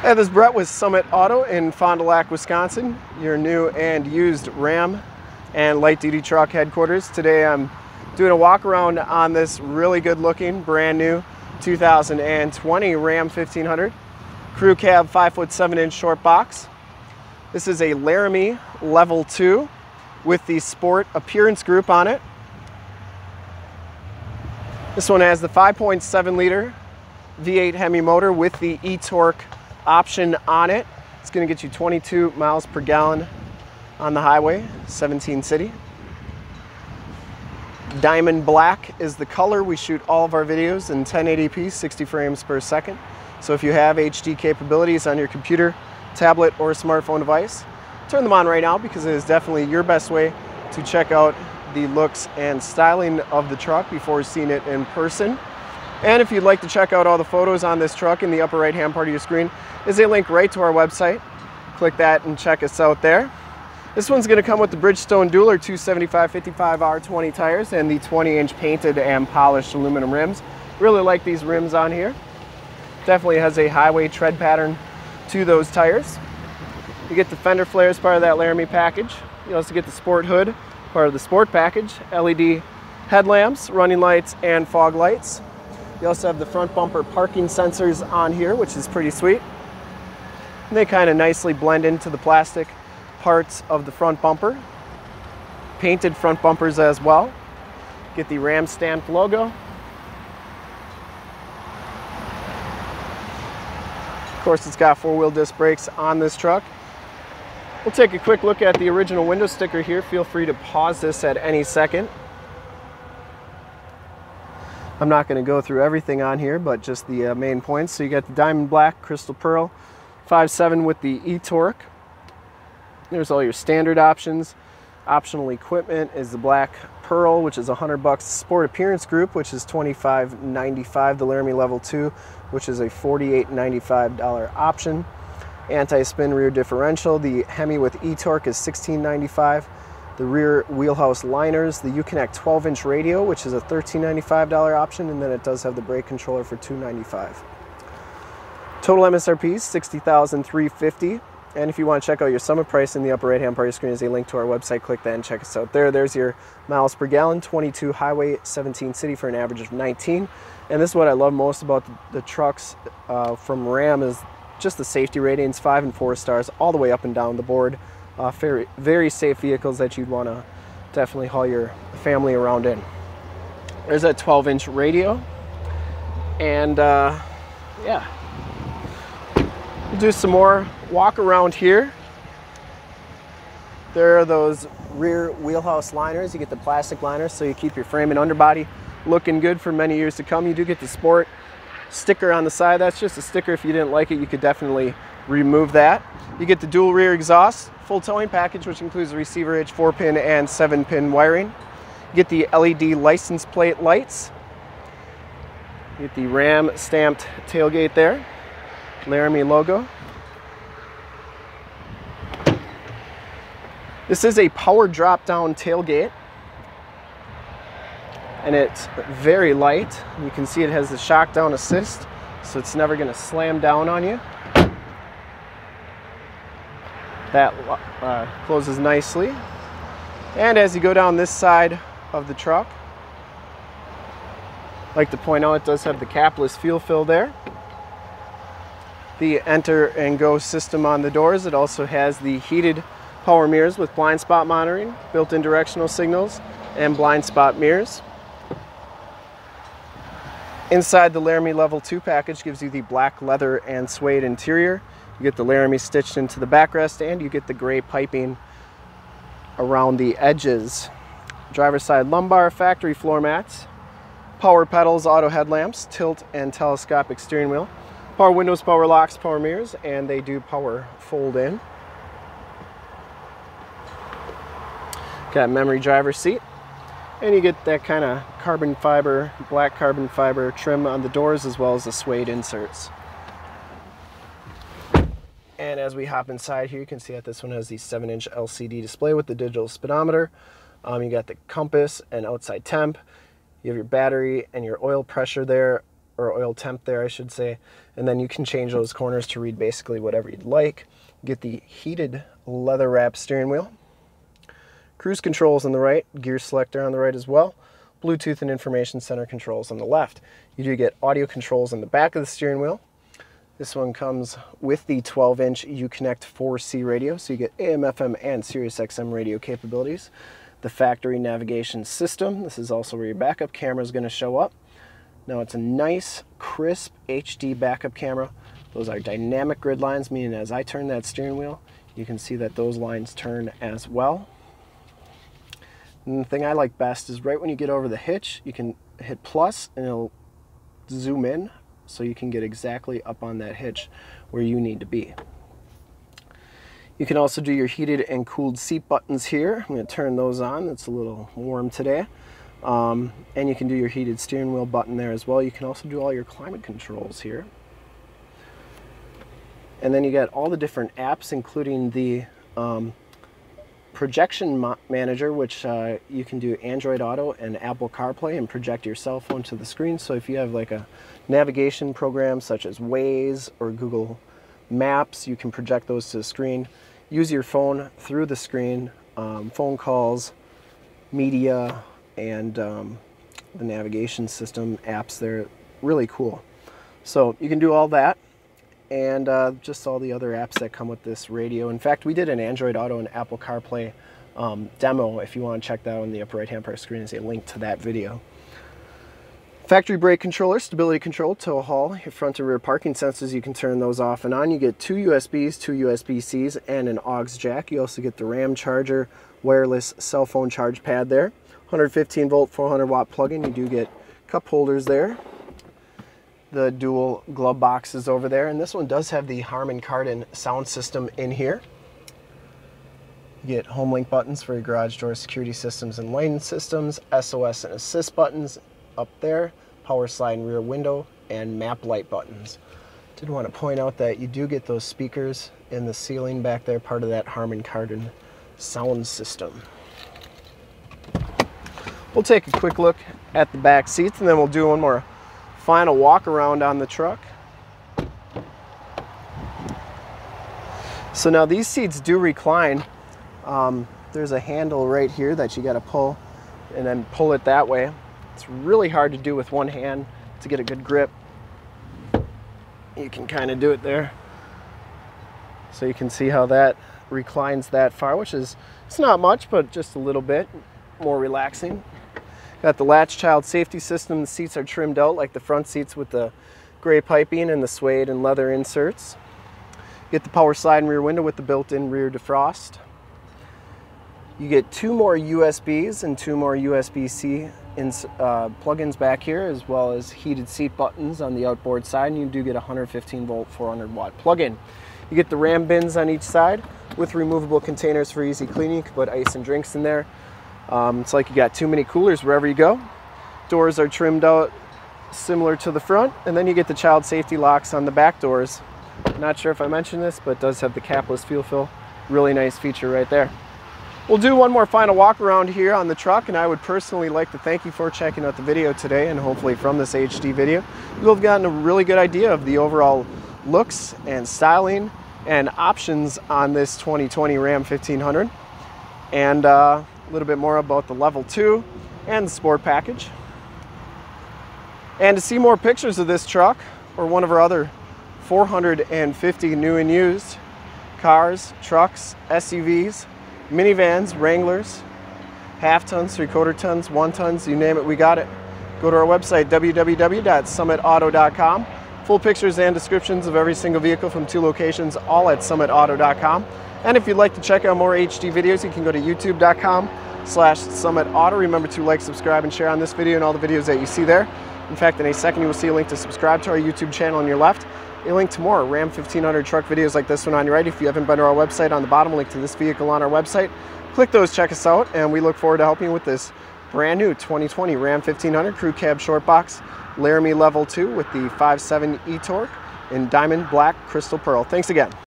Hey, this is Brett with Summit Auto in Fond du Lac, Wisconsin, your new and used Ram and light duty truck headquarters. Today I'm doing a walk around on this really good looking brand new 2020 Ram 1500 crew cab 5 foot 7 inch short box. This is a Laramie level 2 with the sport appearance group on it. This one has the 5.7 liter V8 Hemi motor with the e-torque option on it. It's going to get you 22 miles per gallon on the highway, 17 city. Diamond black is the color. We shoot all of our videos in 1080p, 60 frames per second. So if you have HD capabilities on your computer, tablet, or smartphone device, turn them on right now because it is definitely your best way to check out the looks and styling of the truck before seeing it in person. And if you'd like to check out all the photos on this truck in the upper right hand part of your screen is a link right to our website. Click that and check us out there. This one's going to come with the Bridgestone Dueler 275-55R20 tires and the 20 inch painted and polished aluminum rims. Really like these rims on here. Definitely has a highway tread pattern to those tires. You get the fender flares part of that Laramie package. You also get the sport hood part of the sport package, LED headlamps, running lights, and fog lights. You also have the front bumper parking sensors on here, which is pretty sweet. And they kind of nicely blend into the plastic parts of the front bumper. Painted front bumpers as well. Get the Ram stamped logo. Of course, it's got four-wheel disc brakes on this truck. We'll take a quick look at the original window sticker here. Feel free to pause this at any second. I'm not going to go through everything on here, but just the uh, main points. So you got the diamond black, crystal pearl, 5.7 with the e-torque. There's all your standard options. Optional equipment is the black pearl, which is 100 bucks. Sport appearance group, which is 25.95. The Laramie Level 2, which is a 48.95 dollar option. Anti-spin rear differential. The Hemi with e-torque is 16.95 the rear wheelhouse liners, the Uconnect 12 inch radio, which is a $13.95 option, and then it does have the brake controller for $2.95. Total MSRP is $60,350. And if you want to check out your summit price in the upper right hand part of your screen is a link to our website. Click that and check us out there. There's your miles per gallon, 22 highway, 17 city for an average of 19. And this is what I love most about the, the trucks uh, from Ram is just the safety ratings, five and four stars, all the way up and down the board uh, very, very safe vehicles that you'd want to definitely haul your family around in. There's a 12 inch radio and uh, yeah, we'll do some more walk around here. There are those rear wheelhouse liners. You get the plastic liners so you keep your frame and underbody looking good for many years to come. You do get the sport sticker on the side. That's just a sticker. If you didn't like it, you could definitely remove that. You get the dual rear exhaust, full towing package, which includes the receiver hitch, 4-pin and 7-pin wiring. You get the LED license plate lights. You get the Ram stamped tailgate there, Laramie logo. This is a power drop-down tailgate and it's very light. You can see it has the shock down assist, so it's never gonna slam down on you. That uh, closes nicely. And as you go down this side of the truck, I'd like to point out it does have the capless fuel fill there. The enter and go system on the doors. It also has the heated power mirrors with blind spot monitoring, built-in directional signals, and blind spot mirrors. Inside the Laramie Level 2 package gives you the black leather and suede interior. You get the Laramie stitched into the backrest and you get the gray piping around the edges. Driver side lumbar, factory floor mats, power pedals, auto headlamps, tilt and telescopic steering wheel, power windows, power locks, power mirrors, and they do power fold in. Got memory driver seat. And you get that kind of carbon fiber, black carbon fiber trim on the doors as well as the suede inserts. And as we hop inside here, you can see that this one has the 7-inch LCD display with the digital speedometer. Um, you got the compass and outside temp. You have your battery and your oil pressure there or oil temp there, I should say. And then you can change those corners to read basically whatever you'd like. Get the heated leather wrap steering wheel. Cruise controls on the right, gear selector on the right as well. Bluetooth and information center controls on the left. You do get audio controls on the back of the steering wheel. This one comes with the 12 inch Uconnect 4C radio, so you get AM, FM, and Sirius XM radio capabilities. The factory navigation system. This is also where your backup camera is going to show up. Now it's a nice, crisp HD backup camera. Those are dynamic grid lines, meaning as I turn that steering wheel, you can see that those lines turn as well. And the thing I like best is right when you get over the hitch, you can hit plus and it'll zoom in so you can get exactly up on that hitch where you need to be. You can also do your heated and cooled seat buttons here. I'm going to turn those on. It's a little warm today. Um, and you can do your heated steering wheel button there as well. You can also do all your climate controls here. And then you got all the different apps, including the um, projection manager, which uh, you can do Android Auto and Apple CarPlay and project your cell phone to the screen. So if you have like a navigation program such as Waze or Google Maps, you can project those to the screen. Use your phone through the screen, um, phone calls, media, and um, the navigation system apps. They're really cool. So you can do all that and uh, just all the other apps that come with this radio. In fact, we did an Android Auto and Apple CarPlay um, demo. If you want to check that out on the upper right hand part of the screen is a link to that video. Factory brake controller, stability control, tow haul, your front and rear parking sensors, you can turn those off and on. You get two USBs, two USB-Cs, and an aux jack. You also get the RAM charger, wireless cell phone charge pad there. 115 volt, 400 watt plug-in. You do get cup holders there the dual glove boxes over there. And this one does have the Harman Kardon sound system in here. You get home link buttons for your garage door security systems and lane systems, SOS and assist buttons up there, power slide and rear window, and map light buttons. Did want to point out that you do get those speakers in the ceiling back there, part of that Harman Kardon sound system. We'll take a quick look at the back seats and then we'll do one more final walk around on the truck. So now these seats do recline. Um, there's a handle right here that you got to pull and then pull it that way. It's really hard to do with one hand to get a good grip. You can kind of do it there. So you can see how that reclines that far, which is, it's not much, but just a little bit more relaxing. Got the latch child safety system. The seats are trimmed out like the front seats with the gray piping and the suede and leather inserts. Get the power slide and rear window with the built-in rear defrost. You get two more USBs and two more USB-C uh, plug-ins back here, as well as heated seat buttons on the outboard side, and you do get a 115 volt, 400 watt plug-in. You get the ram bins on each side with removable containers for easy cleaning. You can put ice and drinks in there. Um, it's like you got too many coolers wherever you go. Doors are trimmed out similar to the front, and then you get the child safety locks on the back doors. Not sure if I mentioned this, but it does have the capless fuel fill. Really nice feature right there. We'll do one more final walk around here on the truck, and I would personally like to thank you for checking out the video today, and hopefully from this HD video, you'll have gotten a really good idea of the overall looks and styling and options on this 2020 Ram 1500. And uh, a little bit more about the level 2 and the sport package. And to see more pictures of this truck or one of our other 450 new and used cars, trucks, SUVs, minivans, Wranglers, half tons, three quarter tons, one tons, you name it, we got it. Go to our website, www.summitauto.com. Full pictures and descriptions of every single vehicle from two locations, all at summitauto.com. And if you'd like to check out more HD videos, you can go to youtube.com slash summitauto. Remember to like, subscribe, and share on this video and all the videos that you see there. In fact, in a second, you will see a link to subscribe to our YouTube channel on your left, a link to more Ram 1500 truck videos like this one on your right. If you haven't been to our website, on the bottom, link to this vehicle on our website. Click those, check us out, and we look forward to helping you with this brand new 2020 Ram 1500 Crew Cab Short Box Laramie Level 2 with the 5.7 e-torque in diamond black crystal pearl. Thanks again.